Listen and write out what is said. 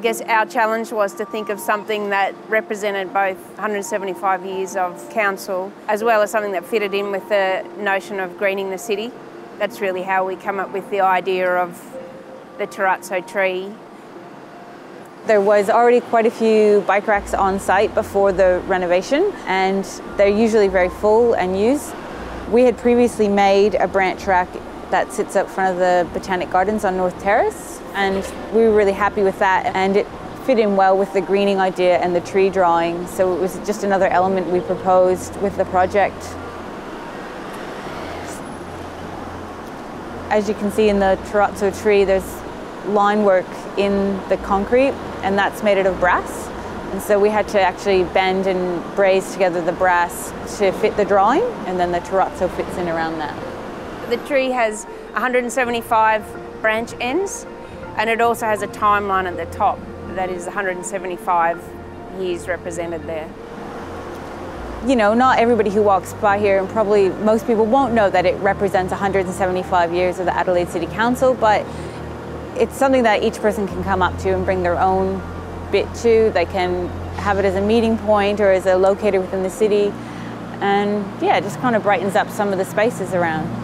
I guess our challenge was to think of something that represented both 175 years of council as well as something that fitted in with the notion of greening the city. That's really how we come up with the idea of the terrazzo tree there was already quite a few bike racks on site before the renovation and they're usually very full and used. We had previously made a branch rack that sits out front of the Botanic Gardens on North Terrace and we were really happy with that and it fit in well with the greening idea and the tree drawing so it was just another element we proposed with the project. As you can see in the terrazzo tree there's line work in the concrete and that's made out of brass. And so we had to actually bend and braze together the brass to fit the drawing and then the terrazzo fits in around that. The tree has 175 branch ends and it also has a timeline at the top that is 175 years represented there. You know, not everybody who walks by here, and probably most people won't know that it represents 175 years of the Adelaide City Council, but it's something that each person can come up to and bring their own bit to. They can have it as a meeting point or as a locator within the city. And yeah, it just kind of brightens up some of the spaces around.